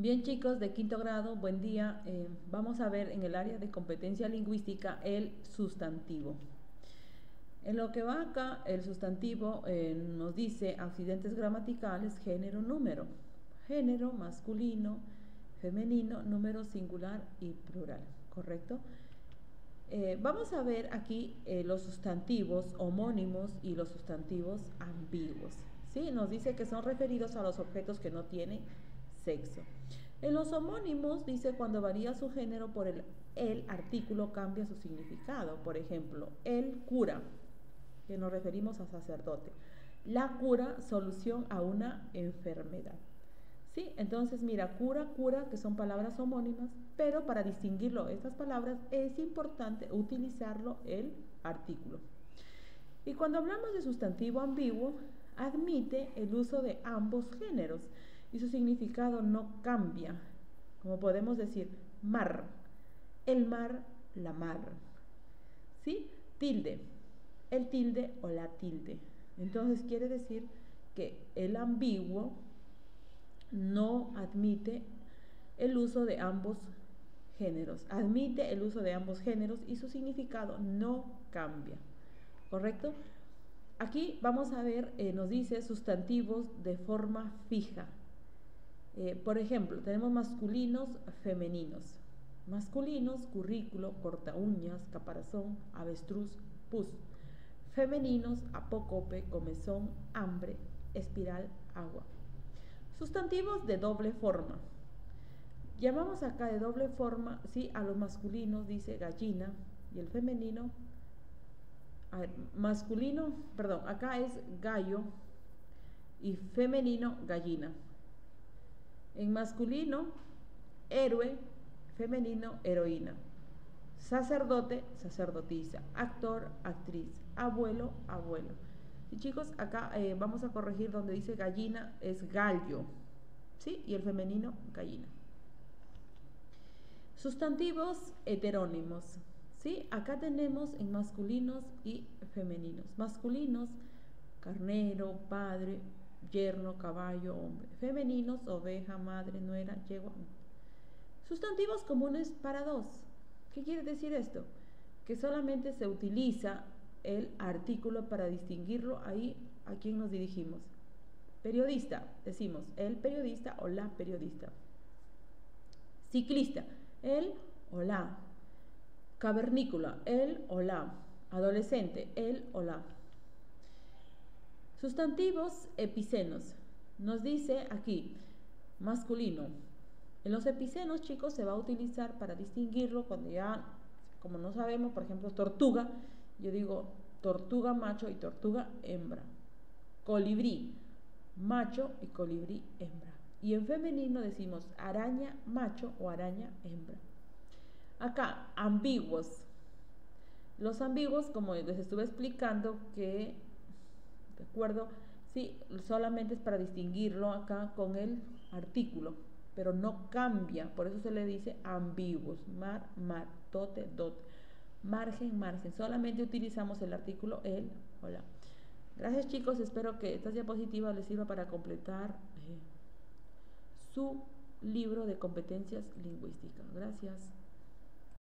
Bien chicos de quinto grado, buen día. Eh, vamos a ver en el área de competencia lingüística el sustantivo. En lo que va acá, el sustantivo eh, nos dice accidentes gramaticales, género, número. Género, masculino, femenino, número singular y plural, ¿correcto? Eh, vamos a ver aquí los sustantivos homónimos y los sustantivos ambiguos. ¿sí? Nos dice que son referidos a los objetos que no tienen sexo. En los homónimos dice cuando varía su género por el, el artículo cambia su significado. Por ejemplo, el cura, que nos referimos a sacerdote. La cura, solución a una enfermedad. ¿Sí? Entonces, mira, cura, cura, que son palabras homónimas, pero para distinguirlo estas palabras es importante utilizarlo el artículo. Y cuando hablamos de sustantivo ambiguo, admite el uso de ambos géneros y su significado no cambia. Como podemos decir, mar, el mar, la mar. ¿Sí? Tilde, el tilde o la tilde. Entonces quiere decir que el ambiguo no admite el uso de ambos géneros. Admite el uso de ambos géneros y su significado no cambia. ¿Correcto? Aquí vamos a ver, eh, nos dice sustantivos de forma fija. Eh, por ejemplo, tenemos masculinos, femeninos. Masculinos, currículo, corta uñas, caparazón, avestruz, pus. Femeninos, apócope, comezón, hambre, espiral, agua. Sustantivos de doble forma. Llamamos acá de doble forma, sí, a los masculinos dice gallina y el femenino, masculino, perdón, acá es gallo y femenino gallina. En masculino, héroe, femenino, heroína. Sacerdote, sacerdotisa. Actor, actriz. Abuelo, abuelo. Y chicos, acá eh, vamos a corregir donde dice gallina, es gallo. ¿Sí? Y el femenino, gallina. Sustantivos heterónimos. ¿Sí? Acá tenemos en masculinos y femeninos. Masculinos, carnero, padre, yerno, caballo, hombre. Femeninos, oveja, madre, nuera, yegua. Sustantivos comunes para dos. ¿Qué quiere decir esto? Que solamente se utiliza el artículo para distinguirlo ahí a quién nos dirigimos. Periodista, decimos el periodista o la periodista. Ciclista, el o la. Cavernícola, el o la. Adolescente, el o la. Sustantivos epicenos. Nos dice aquí, masculino. En los epicenos, chicos, se va a utilizar para distinguirlo cuando ya, como no sabemos, por ejemplo, tortuga, yo digo tortuga macho y tortuga hembra. Colibrí, macho y colibrí hembra. Y en femenino decimos araña macho o araña hembra. Acá, ambiguos. Los ambiguos, como les estuve explicando, que ¿de acuerdo? Sí, solamente es para distinguirlo acá con el artículo, pero no cambia, por eso se le dice ambiguos, mar, mar, dote, dote, margen, margen, solamente utilizamos el artículo el, hola. Gracias chicos, espero que esta diapositiva les sirva para completar eh, su libro de competencias lingüísticas. Gracias.